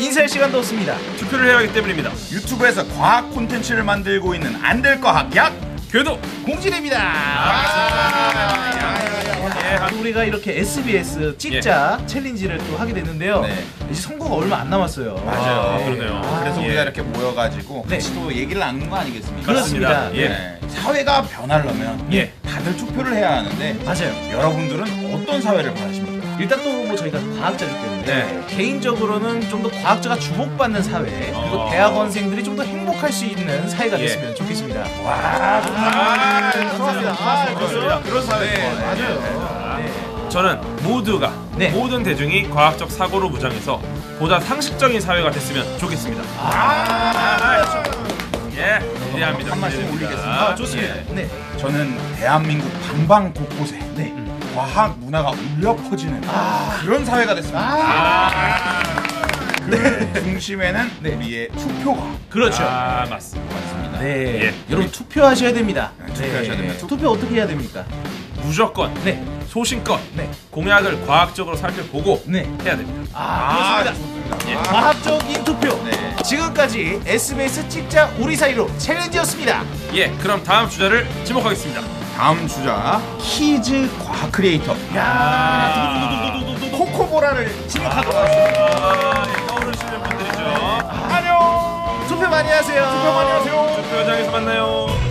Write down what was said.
인사할 시간도 없습니다. 투표를 해야 하기 때문입니다. 유튜브에서 과학 콘텐츠를 만들고 있는 안될과학 약 궤도 공진입니다. 예, 우리가 이렇게 SBS 찍자 챌린지를 또 하게 됐는데요. 네. 이제 선거가 얼마 안 남았어요. 맞아요. 아, 그러네요. 그래서 예. 우리가 이렇게 모여가지고 네. 같이 또 얘기를 나누는 거 아니겠습니까? 그렇습니다. 예. 네. 사회가 변하려면 예. 다들 투표를 해야 하는데 맞아요. 여러분들은 어떤 사회를 바라십니까? 일단 또 뭐 저희가 과학자이기 때문에 네. 개인적으로는 좀 더 과학자가 주목받는 사회 그리고 어. 대학원생들이 좀 더 행복할 수 있는 사회가 예. 됐으면 좋겠습니다. 와, 아, 좋습니다. 아, 좋습니다. 그런 사회 네. 맞아요. 네. 저는 모두가 네. 모든 대중이 과학적 사고로 무장해서 보다 상식적인 사회가 됐으면 좋겠습니다. 아, 예, 기대합니다. 한 말씀 기대됩니다. 올리겠습니다. 아, 좋습니다. 예. 네. 저는 대한민국 방방 곳곳에 네. 과학 문화가 울려 퍼지는 그런 사회가 됐습니다. 아, 그 중심에는 네. 우리의 투표가 그렇죠. 아, 맞습니다. 맞습니다. 네. 예. 여러분 투표하셔야 됩니다. 네, 투표하셔야 됩니다. 투- 투표 어떻게 해야 됩니까? 무조건 네. 소신껏 네. 공약을 과학적으로 살펴보고 네. 해야 됩니다. 아, 그렇습니다. 좋습니다. 예. 과학적인 투표. 네. 지금까지 SBS 찍자 우리 사이로 챌린지였습니다. 예, 그럼 다음 주자를 지목하겠습니다. 다음 주자 kids 과학 크리에이터 야. 코코보라를 지목하도록 하겠습니다. 떠오르시는 분들이죠. 안녕. 투표 많이 하세요. 투표 많이 하세요. 투표장에서 만나요.